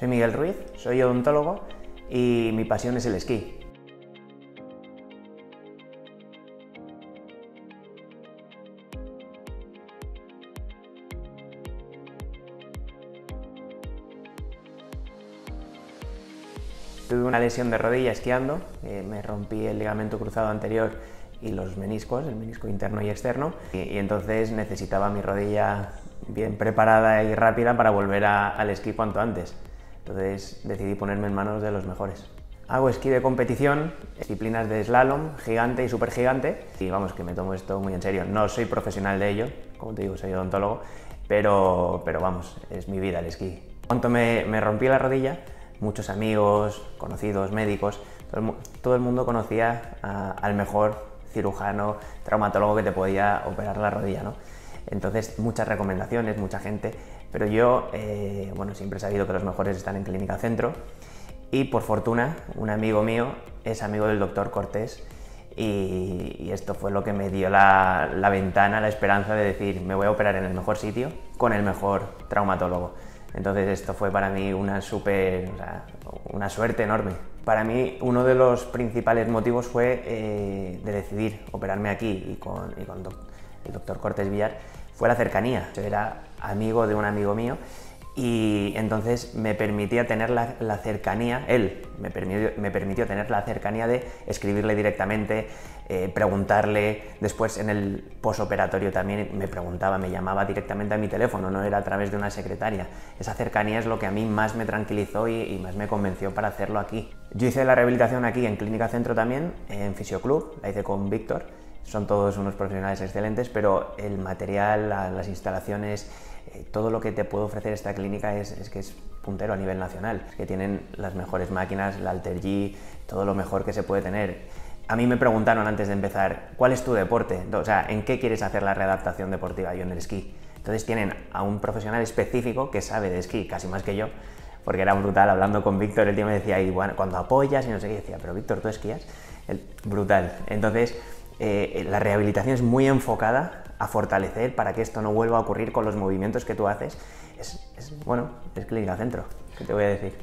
Soy Miguel Ruiz, soy odontólogo y mi pasión es el esquí. Tuve una lesión de rodilla esquiando, eh, me rompí el ligamento cruzado anterior y los meniscos, el menisco interno y externo, y, entonces necesitaba mi rodilla bien preparada y rápida para volver al esquí cuanto antes. Entonces decidí ponerme en manos de los mejores. Hago esquí de competición, disciplinas de slalom, gigante y supergigante, y vamos, que me tomo esto muy en serio. No soy profesional de ello, como te digo, soy odontólogo, pero, pero vamos, es mi vida el esquí. Cuando me, me rompí la rodilla, muchos amigos, conocidos, médicos, todo el, mundo conocía al mejor cirujano, traumatólogo que te podía operar la rodilla, ¿no? Entonces, muchas recomendaciones, mucha gente, pero yo, eh, bueno, siempre he sabido que los mejores están en Clínica Centro y por fortuna, un amigo mío es amigo del doctor Cortés y, esto fue lo que me dio la, ventana, la esperanza de decir, me voy a operar en el mejor sitio con el mejor traumatólogo. Entonces esto fue para mí una super, una suerte enorme. Para mí uno de los principales motivos fue eh, de decidir operarme aquí y con, el doctor Cortés Villar fue la cercanía. Yo era amigo de un amigo mío y entonces me permitía tener la, cercanía, él me permitió, me permitió, tener la cercanía de escribirle directamente, eh, preguntarle, después en el posoperatorio también me preguntaba, me llamaba directamente a mi teléfono, no era a través de una secretaria. Esa cercanía es lo que a mí más me tranquilizó y, y más me convenció para hacerlo aquí. Yo hice la rehabilitación aquí en Clínica Centro también, en Fisioclub, la hice con Víctor, son todos unos profesionales excelentes, pero el material, las instalaciones, eh, todo lo que te puede ofrecer esta clínica es, que es puntero a nivel nacional, que tienen las mejores máquinas, la Alter todo lo mejor que se puede tener. A mí me preguntaron antes de empezar, ¿cuál es tu deporte? O sea, ¿en qué quieres hacer la readaptación deportiva? Yo en el esquí. Entonces tienen a un profesional específico que sabe de esquí, casi más que yo, porque era brutal, hablando con Víctor, el tío me decía, y cuando apoyas y no sé qué, decía, pero Víctor, ¿tú esquías? Brutal. Entonces, eh, la rehabilitación es muy enfocada a fortalecer para que esto no vuelva a ocurrir con los movimientos que tú haces. Es, es bueno, es clínica centro, ¿qué te voy a decir?